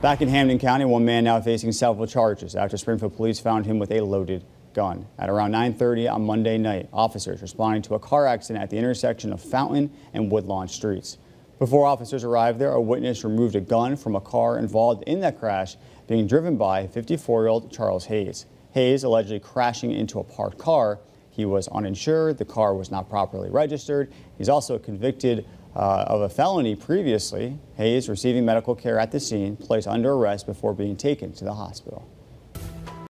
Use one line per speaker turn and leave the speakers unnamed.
Back in Hampden County, one man now facing several charges after Springfield police found him with a loaded gun. At around 9.30 on Monday night, officers responding to a car accident at the intersection of Fountain and Woodlawn Streets. Before officers arrived there, a witness removed a gun from a car involved in that crash being driven by 54-year-old Charles Hayes. Hayes allegedly crashing into a parked car. He was uninsured. The car was not properly registered. He's also convicted uh, of a felony previously. Hayes receiving medical care at the scene, placed under arrest before being taken to the hospital.